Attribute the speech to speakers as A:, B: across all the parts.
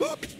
A: Oops.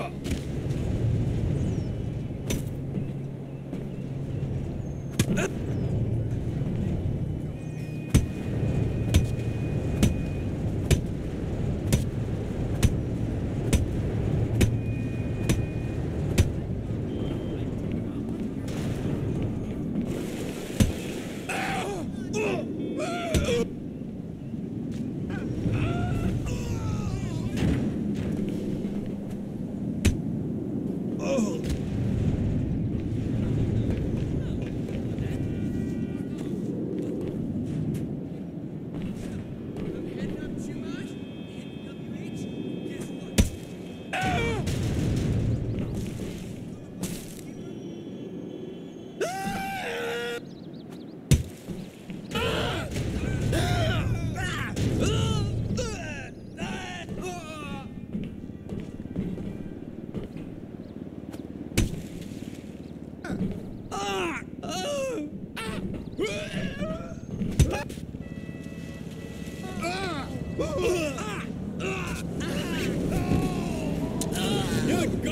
A: Oh. Good God!